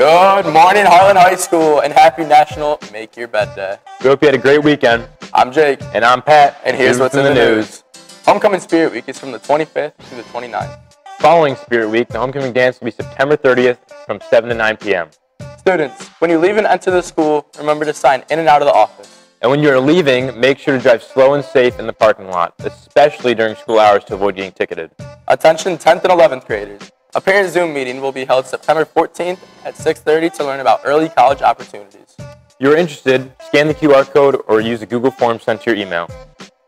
Good morning, Hartland High School, and happy National Make Your Bed Day. We hope you had a great weekend. I'm Jake, And I'm Pat. and here's what's in the news. Homecoming Spirit Week is from the 25th to the 29th. Following Spirit Week, the homecoming dance will be September 30th from 7 to 9 p.m. Students, when you leave and enter the school, remember to sign in and out of the office. And when you are leaving, make sure to drive slow and safe in the parking lot, especially during school hours to avoid getting ticketed. Attention 10th and 11th graders. A parent Zoom meeting will be held September 14th at 6.30 to learn about early college opportunities. If you're interested, scan the QR code or use the Google form sent to your email.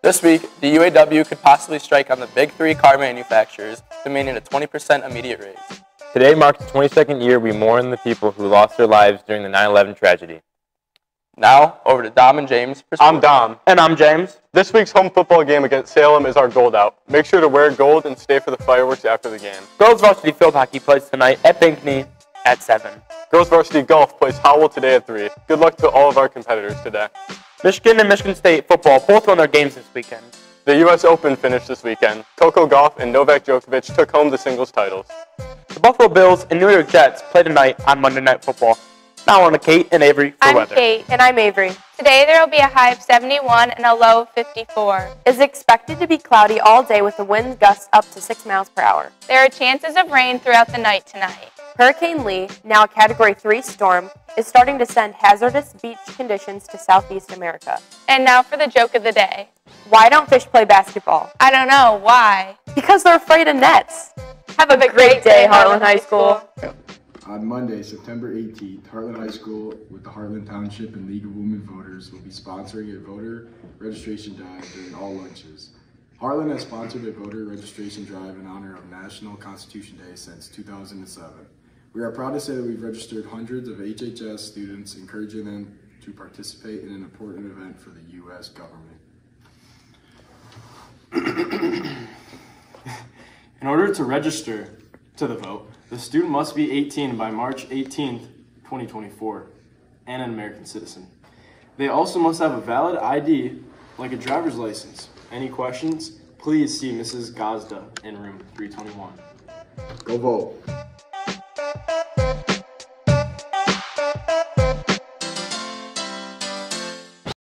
This week, the UAW could possibly strike on the big three car manufacturers, demanding a 20% immediate raise. Today marks the 22nd year we mourn the people who lost their lives during the 9-11 tragedy. Now, over to Dom and James. for I'm. Dom. And I'm James. This week's home football game against Salem is our gold out. Make sure to wear gold and stay for the fireworks after the game. Girls varsity field hockey plays tonight at Pinckney at 7. Girls varsity golf plays Howell today at 3. Good luck to all of our competitors today. Michigan and Michigan State football both won their games this weekend. The U.S. Open finished this weekend. Coco Gauff and Novak Djokovic took home the singles titles. The Buffalo Bills and New York Jets play tonight on Monday Night Football. To Kate and Avery for I'm weather. Kate. And I'm Avery. Today there will be a high of 71 and a low of 54. It is expected to be cloudy all day with the wind gusts up to 6 miles per hour. There are chances of rain throughout the night tonight. Hurricane Lee, now a Category 3 storm, is starting to send hazardous beach conditions to Southeast America. And now for the joke of the day. Why don't fish play basketball? I don't know why. Because they're afraid of nets. Have a great day, Hartland High School. On Monday, September 18th, Hartland High School with the Hartland Township and League of Women Voters will be sponsoring a voter registration drive during all lunches. Hartland has sponsored a voter registration drive in honor of National Constitution Day since 2007. We are proud to say that we've registered hundreds of HHS students, encouraging them to participate in an important event for the U.S. government. In order to register to the vote, the student must be 18 by March 18th, 2024, and an American citizen. They also must have a valid ID, like a driver's license. Any questions? Please see Mrs. Gazda in room 321. Go vote.